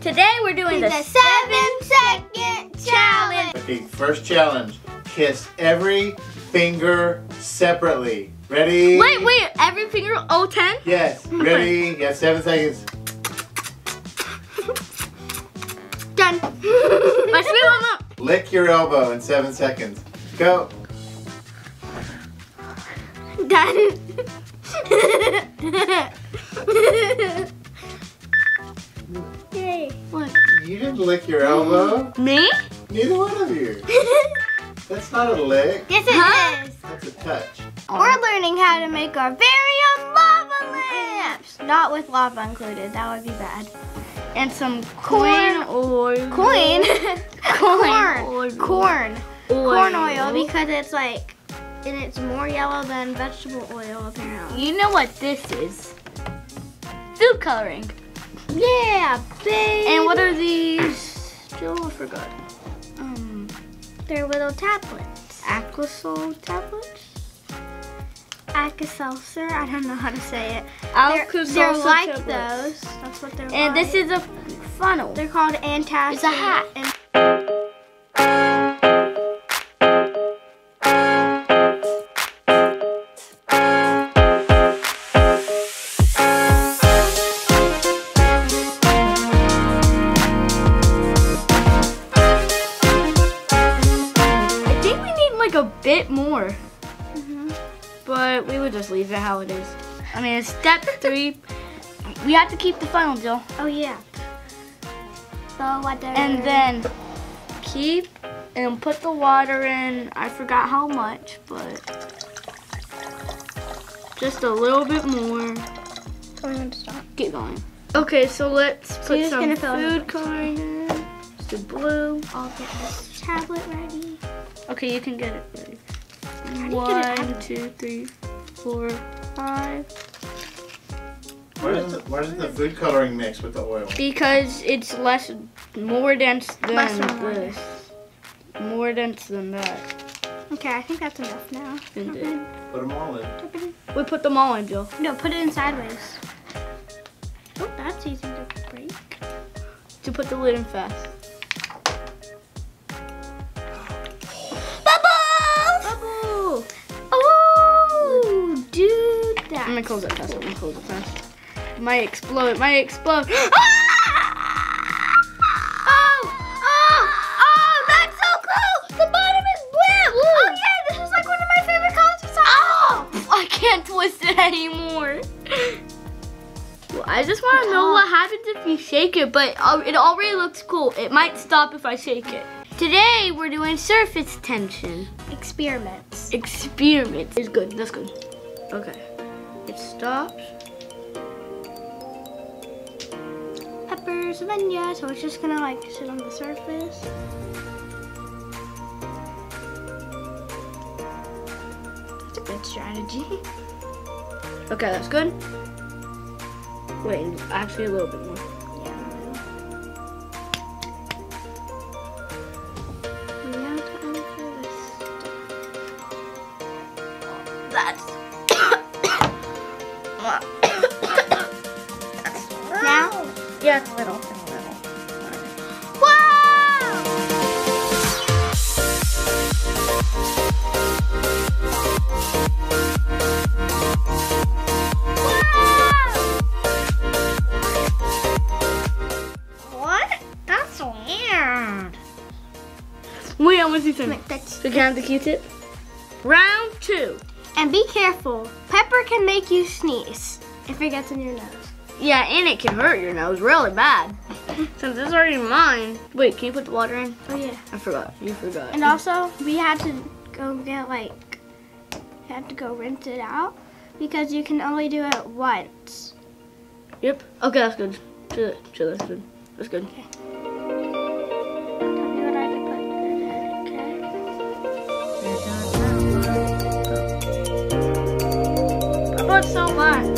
Today we're doing the, The seven second challenge. Okay, first challenge. Kiss every finger separately. Ready? Wait, wait, every finger, oh, 10? Yes. Ready? You have seven seconds. Done. My warm up. Lick your elbow in seven seconds. Go. Done. You didn't lick your elbow. Me? Neither one of you. That's not a lick. Yes, it Huh? is. That's a touch. We're learning how to make our very own lava lamps. Not with lava included. That would be bad. And some Corn corn oil. Coin. Corn Corn. oil. Corn. Oil. Corn oil because it's like, and it's more yellow than vegetable oil apparently. You know what this is? Food coloring. Yeah, babe. And what are these? Still I forgot. Um, They're little tablets. Aquasol tablets? Alka-Seltzer. I don't know how to say it. They're, Alka-Seltzer they're like tablets. those. That's what they're And like. this is a funnel. They're called antacid. It's a hat. Like a bit more, Mhm. but we would just leave it how it is. I mean, it's step three. We have to keep the funnel, Jill. Oh yeah. So what they're And then keep and put the water in. I forgot how much, but just a little bit more. I'm gonna stop. Get going. Okay, so let's put some food coloring in. Just the blue. I'll get this tablet ready. Okay, you can get it ready. do you get it One, out? two, three, four, five. Why doesn't the, why doesn't the food coloring mix with the oil? Because it's less, more dense than Less this. More dense than that. Okay, I think that's enough now. Isn't? Put them all in. We put them all in, Jill. No, put it in sideways. Oh, that's easy to break. To put the lid in fast. That. I'm gonna close it fast. I'm gonna close it fast. Might explode. Might explode. Ah! Oh, oh, oh, that's so cool! The bottom is blue! Oh yeah, this is like one of my favorite colors Oh! I can't twist it anymore. Well, I just want to know what happens if you shake it, but it already looks cool. It might stop if I shake it. Today we're doing surface tension Experiments. Experiments. It's good. That's good. Okay. It stops. Peppers, Avenia, so it's just gonna like sit on the surface. That's a good strategy. Okay, that's good. Wait, actually a little bit more. Yeah. That's. Now? yeah, it's a little. It's little. Wow! What? That's weird. Wait, I want to see something. Wait, that's- So can I have the Q-tip? Round two. And be careful. Pepper can make you sneeze if it gets in your nose. Yeah, and it can hurt your nose really bad. Since it's already mine. Wait, can you put the water in? Oh yeah. I forgot. You forgot. And also, we had to go get like, had to go rinse it out because you can only do it once. Yep. Okay, that's good. Chill, it. chill, that's good. That's good. Tell So much.